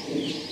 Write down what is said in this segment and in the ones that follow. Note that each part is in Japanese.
Amém.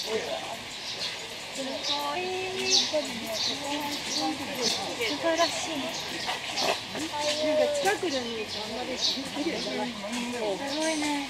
近くで見るとあんまり綺麗じゃない。すごいね。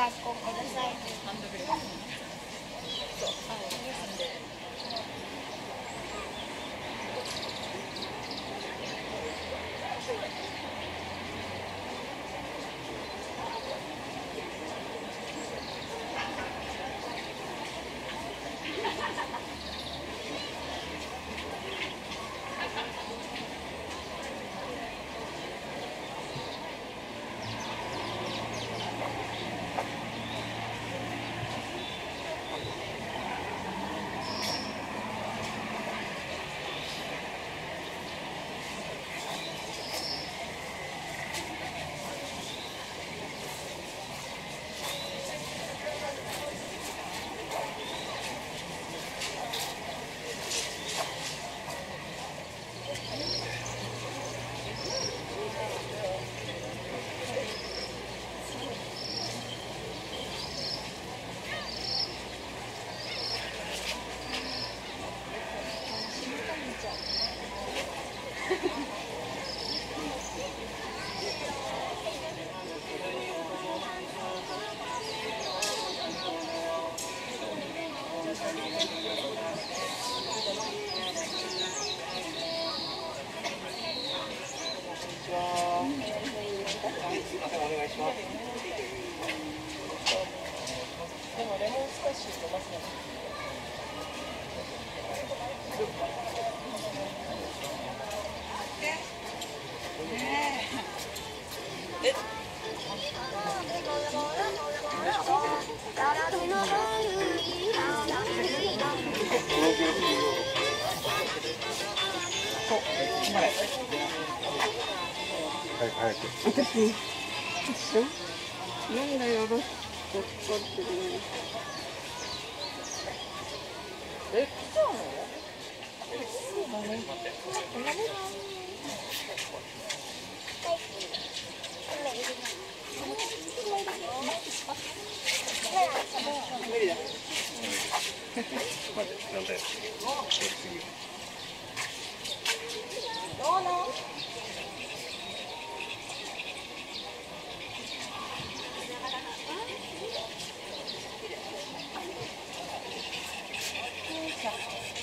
学校このサイズ。Ha ha ha! 私一緒なんだよロス怒ってるねえ、来ちゃうのそうだね。無理だ待ってなん？だよどうの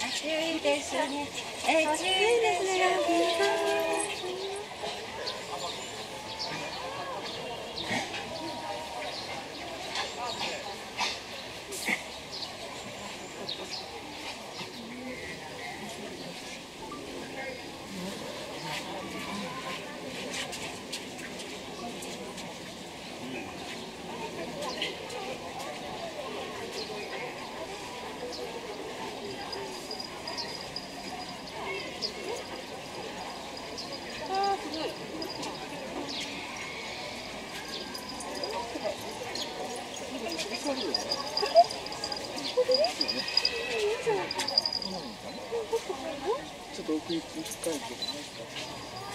暑いえすね。えー、いですね、ランキングすごいちょっと奥行き深いけどじ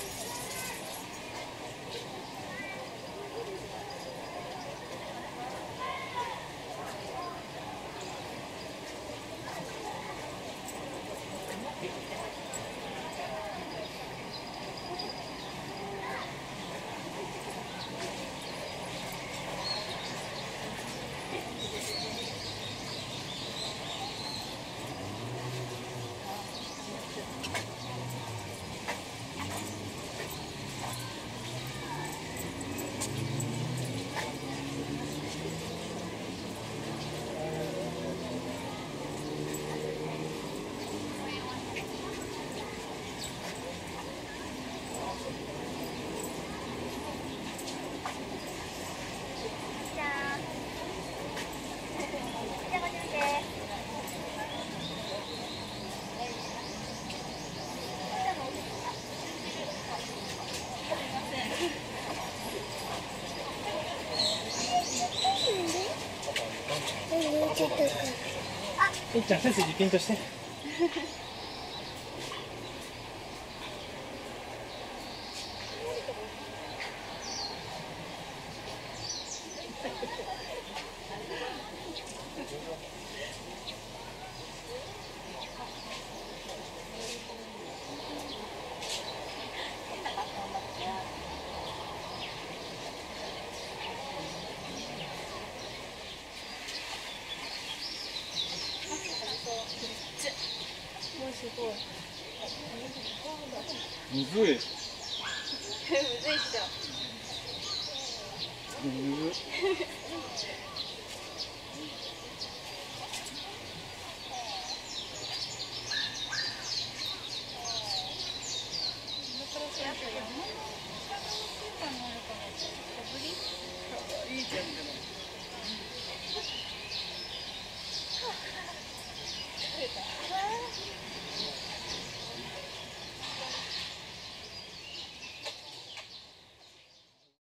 いっちゃん背筋ピンとして。むずい。むずいっしょ。むず。い